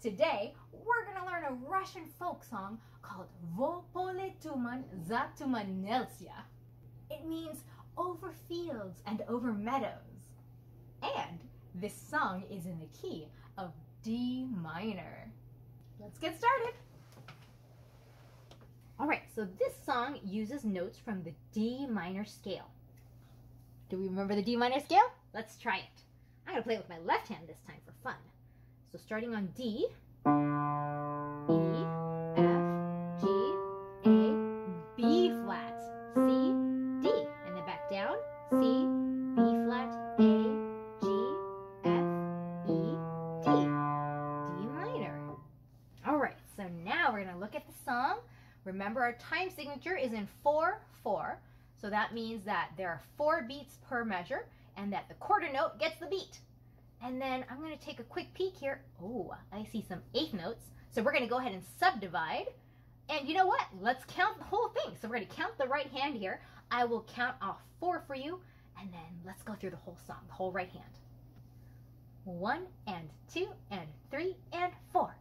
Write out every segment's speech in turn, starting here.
Today, we're to learn a Russian folk song called Vo pole tuman za tumanelsia. It means over fields and over meadows. And this song is in the key of D minor. Let's get started. All right, so this song uses notes from the D minor scale. Do we remember the D minor scale? Let's try it. I'm gonna play it with my left hand this time for fun. So starting on D, E, F, G, A, B flat, C, D, and then back down, C, B flat, A, G, F, E, D, D minor. All right, so now we're gonna look at the song. Remember our time signature is in 4-4, so that means that there are four beats per measure and that the quarter note gets the beat. And then I'm to take a quick peek here. Oh, I see some eighth notes. So we're to go ahead and subdivide. And you know what? Let's count the whole thing. So we're to count the right hand here. I will count off four for you. And then let's go through the whole song, the whole right hand. One and two and three and four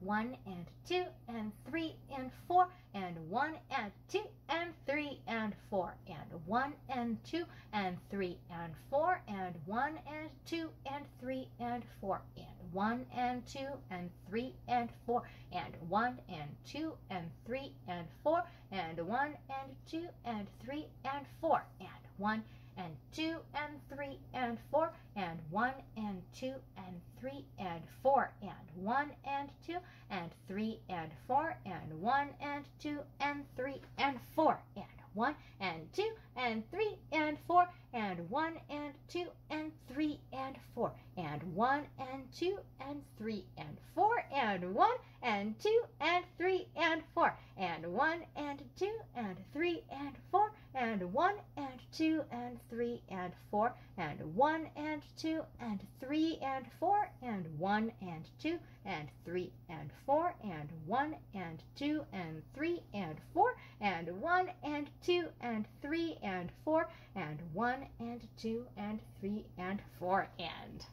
one and two and three and four and one and two and three and four and one and two and three and four and one and two and three and four and one and two and three and four and one and two and three and four and one and two and three and four and one and two and three and four and one and two and three and four and one and two and three and four and one and two and three and four and one and two and three and four and one and two and three and four and one and two and three and four and one and two and three and four and one and two and three and four and one and two and three and four and one and two and three and four and one and two and three and four and one and two and three and four and one and two and three and four and one and two and three and four and.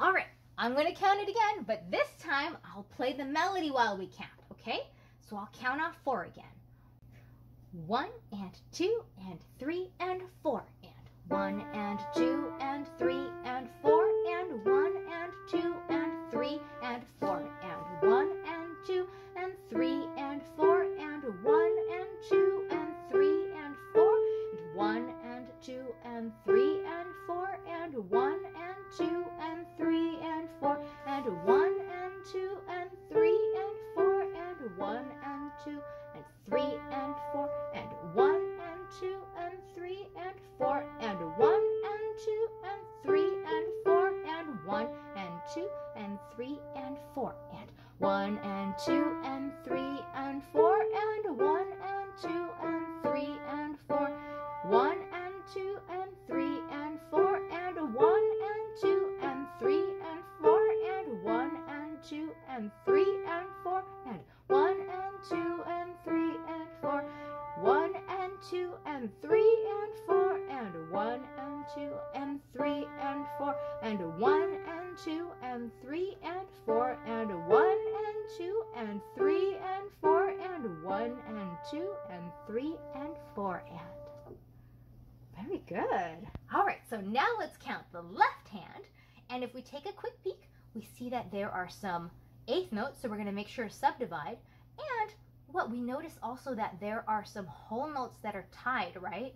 All right, I'm to count it again, but this time I'll play the melody while we count, okay? So I'll count off four again. One and two and three and four and one and two and three and four and one and two and three and four and one and two and three and four and one and two and three and four and one two and three and four and one and two and three and four and one and two and three and four and one and two and three and four and one and two and three and four and one and two and three and four and one and two and three and four and one and two and three three and four and. Very good. All right, so now let's count the left hand. And if we take a quick peek, we see that there are some eighth notes, so we're going to make sure to subdivide. And what we notice also that there are some whole notes that are tied, right?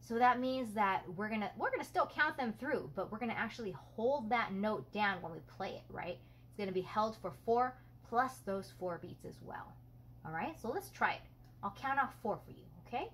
So that means that we're gonna we're gonna still count them through, but we're gonna actually hold that note down when we play it, right? It's gonna be held for four plus those four beats as well. All right, so let's try it. I'll count off four for you, okay?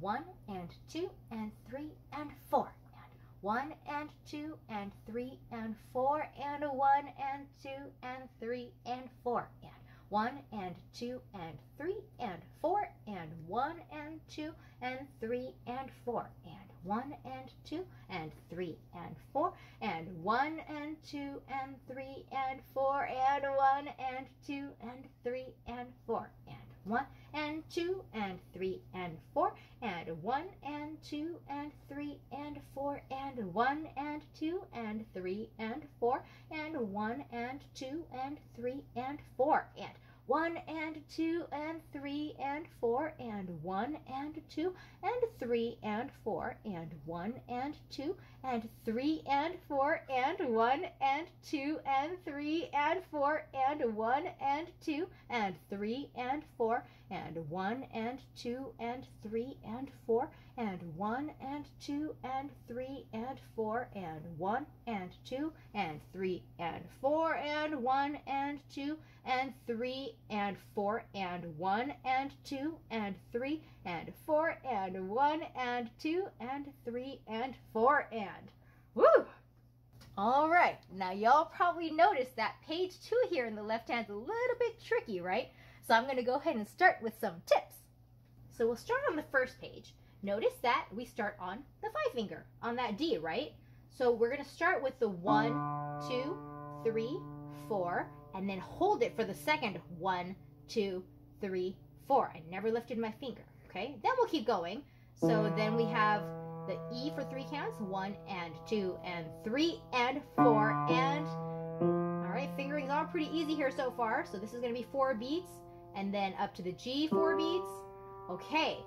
One and two and three and four. And one and two and three and four and one and two and three and four. And one and two and three and four and one and two and three and four and one and two and three and four and one and two and three and four and one and two and three and four and one and two and three and four and one and two and three and four and one and two and three and four and one and two and three and four and one and two and three and four and one and two and three and four and one and two and three and four and one and two and three and four and one and two and three and four and one and two and three and four and one and two and three and four and one and two and three and four and one and two and three and four and one and two and three and four and one and two and three and four and. Woo! All right now y'all probably noticed that page two here in the left hand's a little bit tricky right so i'm going to go ahead and start with some tips so we'll start on the first page Notice that we start on the five finger, on that D, right? So we're going to start with the one, two, three, four, and then hold it for the second one, two, three, four. I never lifted my finger, okay? Then we'll keep going. So then we have the E for three counts, one and two and three and four and, all right, fingering's all pretty easy here so far. So this is going to be four beats and then up to the G, four beats. Okay,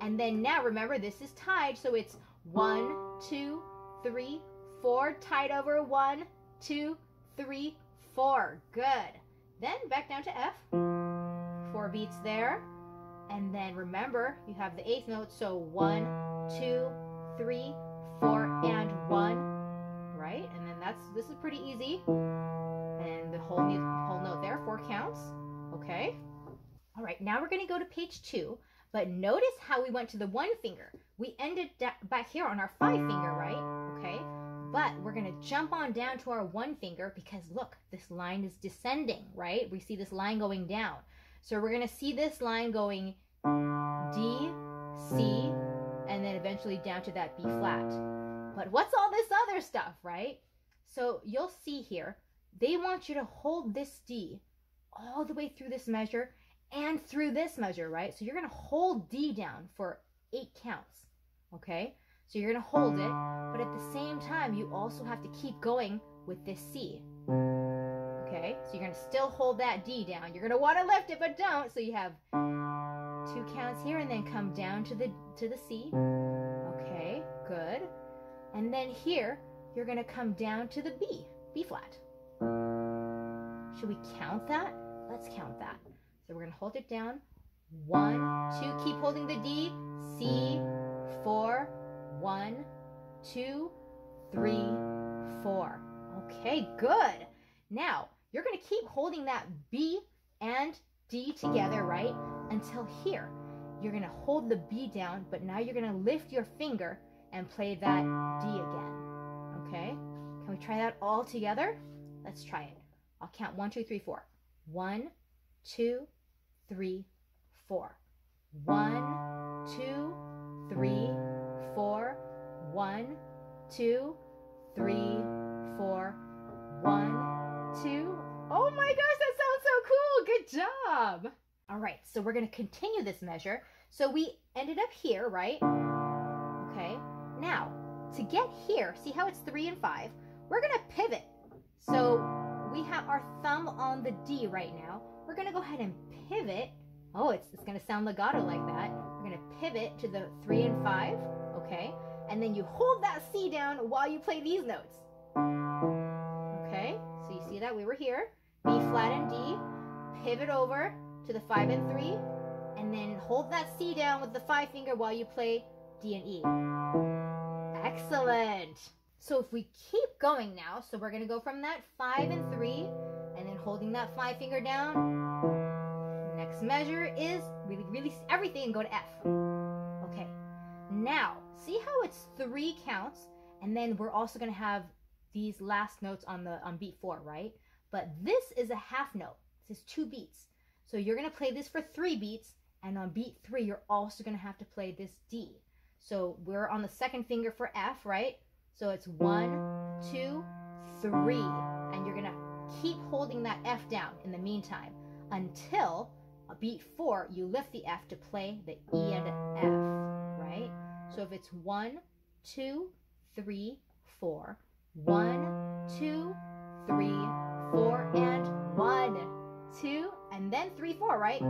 and then now remember this is tied, so it's one, two, three, four, tied over one, two, three, four. Good. Then back down to F. Four beats there. And then remember, you have the eighth note, so one, two, three, four, and one. Right? And then that's this is pretty easy. And the whole, whole note there, four counts. Okay. All right, now we're going to go to page two. But notice how we went to the one finger. We ended back here on our five finger, right? Okay. But we're going to jump on down to our one finger because look, this line is descending, right? We see this line going down. So we're going to see this line going D, C, and then eventually down to that B flat. But what's all this other stuff, right? So you'll see here, they want you to hold this D all the way through this measure and through this measure, right? So you're going to hold D down for eight counts, okay? So you're going to hold it, but at the same time, you also have to keep going with this C, okay? So you're going to still hold that D down. You're going to want to lift it, but don't. So you have two counts here and then come down to the, to the C, okay? Good. And then here, you're going to come down to the B, B flat. Should we count that? Let's count that. So we're going to hold it down. One, two, keep holding the D. C, four, one, two, three, four. Okay, good. Now, you're going to keep holding that B and D together, right? Until here. You're going to hold the B down, but now you're going to lift your finger and play that D again. Okay? Can we try that all together? Let's try it. I'll count one, two, three, four. One, two, three, four. One, two, three, four. One, two, three, four. One, two. Oh my gosh, that sounds so cool. Good job. All right, so we're going to continue this measure. So we ended up here, right? Okay. Now, to get here, see how it's three and five? We're going to pivot. So we have our thumb on the D right now. We're to go ahead and pivot. Oh, it's, it's to sound legato like that. We're to pivot to the three and five, okay? And then you hold that C down while you play these notes. Okay, so you see that we were here. B flat and D, pivot over to the five and three, and then hold that C down with the five finger while you play D and E. Excellent. So if we keep going now, so we're going to go from that five and three, and then holding that five finger down, Next measure is really release everything and go to F. Okay. Now, see how it's three counts, and then we're also going to have these last notes on the on beat four, right? But this is a half note. This is two beats. So you're going to play this for three beats, and on beat three, you're also going to have to play this D. So we're on the second finger for F, right? So it's one, two, three, and you're going to keep holding that F down in the meantime until beat four, you lift the F to play the E and F, right? So if it's one, two, three, four, one, two, three, four, and one, two, and then three, four, right?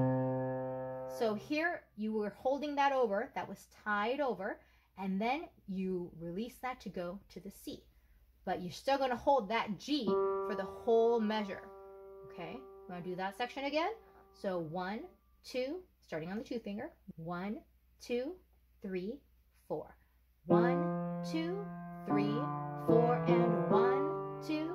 So here you were holding that over, that was tied over, and then you release that to go to the C. But you're still going to hold that G for the whole measure. Okay, you want to do that section again? So one, two, starting on the two finger, one, two, three, four. One, two, three, four, and one, two,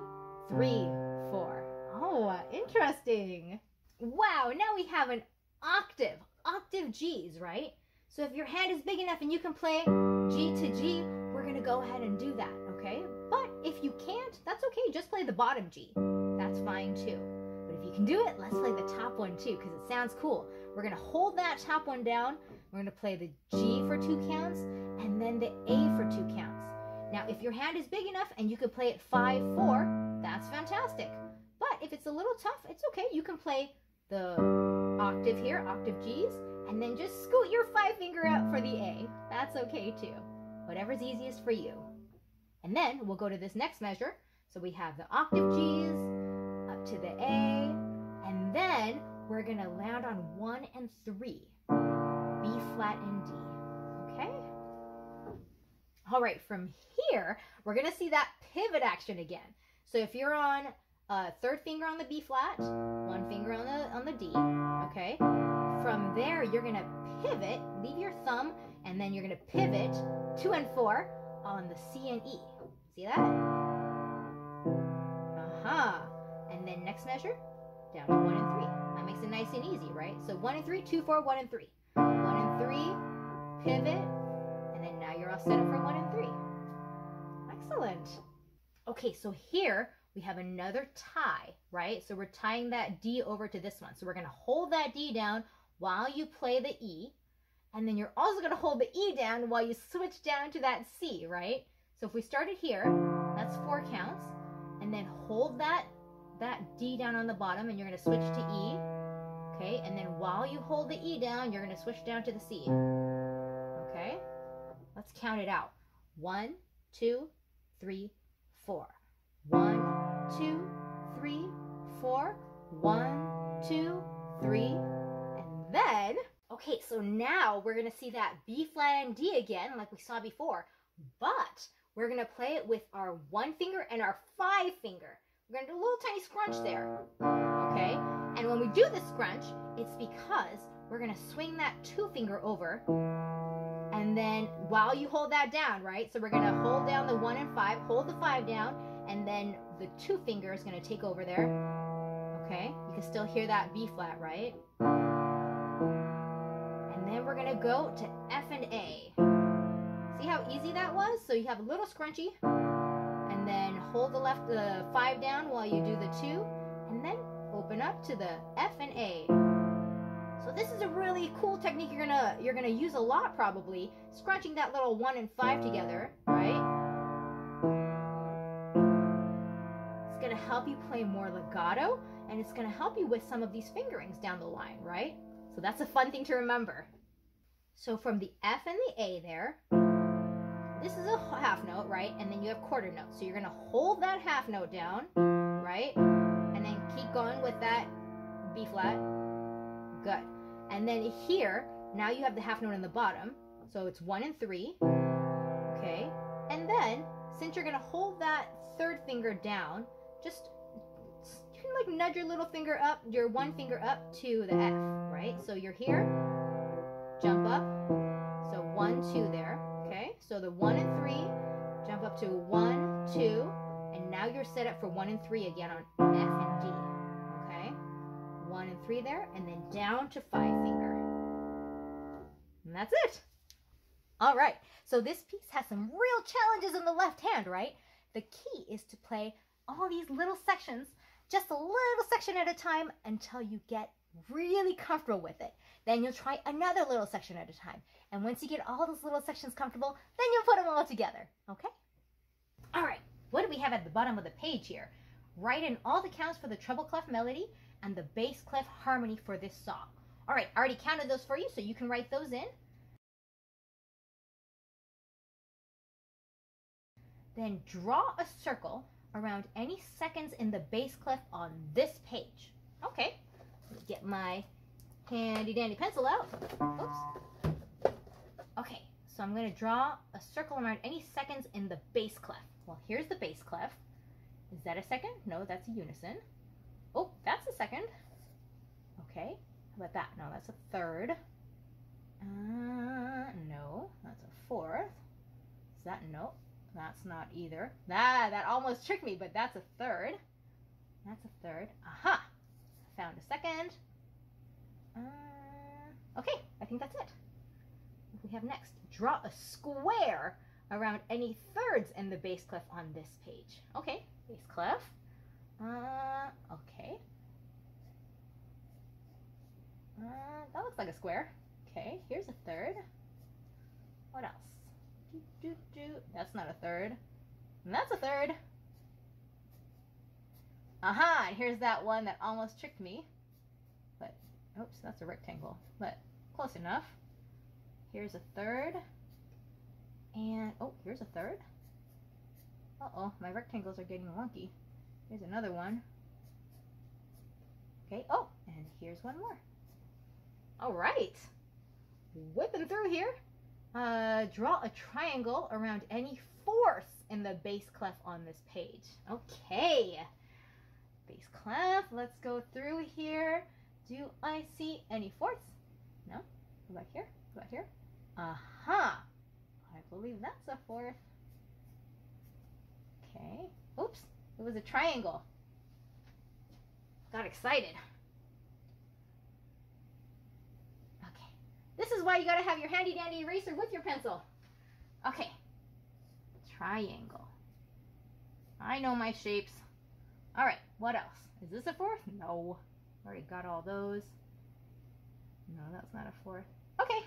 three, four. Oh, interesting. Wow, now we have an octave, octave G's, right? So if your hand is big enough and you can play G to G, we're gonna go ahead and do that, okay? But if you can't, that's okay, just play the bottom G. That's fine too. But if you can do it, let's play the top one too, because it sounds cool. We're gonna hold that top one down, we're gonna play the G for two counts, and then the A for two counts. Now, if your hand is big enough and you can play it 5-4, that's fantastic. But if it's a little tough, it's okay. You can play the octave here, octave G's, and then just scoot your five finger out for the A. That's okay too. Whatever's easiest for you. And then we'll go to this next measure. So we have the octave G's up to the A, and then we're gonna land on one and three, B flat and D, okay? All right, from here, we're gonna see that pivot action again. So if you're on uh, third finger on the B flat, one finger on the on the D. Okay. From there, you're gonna pivot. Leave your thumb, and then you're gonna pivot two and four on the C and E. See that? Uh huh. And then next measure, down to one and three. That makes it nice and easy, right? So one and three, two, four, one and three. One and three, pivot, and then now you're all set up for one and three. Excellent. Okay, so here we have another tie, right? So we're tying that D over to this one. So we're to hold that D down while you play the E. And then you're also going to hold the E down while you switch down to that C, right? So if we started here, that's four counts. And then hold that, that D down on the bottom and you're going to switch to E. Okay, and then while you hold the E down, you're going to switch down to the C. Okay, let's count it out. One, two, three, four. One, two, three, four. One, two, three, then, okay, so now we're gonna see that B flat and D again, like we saw before, but we're gonna play it with our one finger and our five finger. We're gonna do a little tiny scrunch there, okay? And when we do the scrunch, it's because we're gonna swing that two finger over and then while you hold that down, right? So we're gonna hold down the one and five, hold the five down, and then the two finger is going to take over there. Okay, you can still hear that B flat, right? And then we're to go to F and A. See how easy that was? So you have a little scrunchy, and then hold the left, the five down while you do the two, and then open up to the F and A. So this is a really cool technique you're gonna you're gonna use a lot probably, scrunching that little one and five together, right? It's to help you play more legato and it's to help you with some of these fingerings down the line, right? So that's a fun thing to remember. So from the F and the A there, this is a half note, right? And then you have quarter notes. So you're going to hold that half note down, right? And then keep going with that B flat. Good. And then here, now you have the half note in the bottom. So it's one and three. Okay. And then, since you're going to hold that third finger down, just you can like nudge your little finger up, your one finger up to the F, right? So you're here, jump up, so one, two there, okay? So the one and three, jump up to one, two, and now you're set up for one and three again on F and D, okay? One and three there, and then down to five finger. And that's it. All right, so this piece has some real challenges in the left hand, right? The key is to play all these little sections, just a little section at a time until you get really comfortable with it. Then you'll try another little section at a time. And once you get all those little sections comfortable, then you'll put them all together, okay? All right, what do we have at the bottom of the page here? Write in all the counts for the treble clef melody and the bass clef harmony for this song. All right, I already counted those for you, so you can write those in. Then draw a circle around any seconds in the bass clef on this page. Okay, get my handy dandy pencil out. Oops. Okay, so I'm going to draw a circle around any seconds in the bass clef. Well, here's the bass clef. Is that a second? No, that's a unison. Oh, that's a second. Okay, how about that? No, that's a third. Uh, no, that's a fourth. Is that no? That's not either. That that almost tricked me, but that's a third. That's a third. Aha! Found a second. Uh, okay, I think that's it. We have next? Draw a square around any thirds in the bass clef on this page. Okay, bass clef. Uh, okay. Uh, that looks like a square. Okay, here's a third. What else? Do, do, do. That's not a third. And that's a third. Aha, here's that one that almost tricked me. Oops, that's a rectangle. But, close enough. Here's a third. And, oh, here's a third. Uh-oh, my rectangles are getting wonky. Here's another one. Okay, oh, and here's one more. All right, whipping through here. Uh, draw a triangle around any fourths in the bass clef on this page. Okay, bass clef, let's go through here. Do I see any fourths? No? Go back here, go back here. Aha. I believe that's a fourth. Okay, oops, it was a triangle. Got excited. Okay. This is why you gotta have your handy dandy eraser with your pencil. Okay. Triangle. I know my shapes. All right, what else? Is this a fourth? No. Already got all those. No, that's not a fourth. Okay.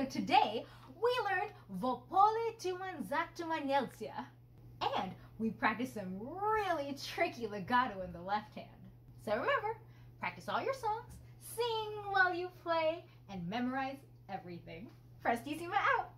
So today we learned Vopole tumanzatu manelsia. And we practiced some really tricky legato in the left hand. So remember, practice all your songs, sing while you play, and memorize everything. Prestissima out!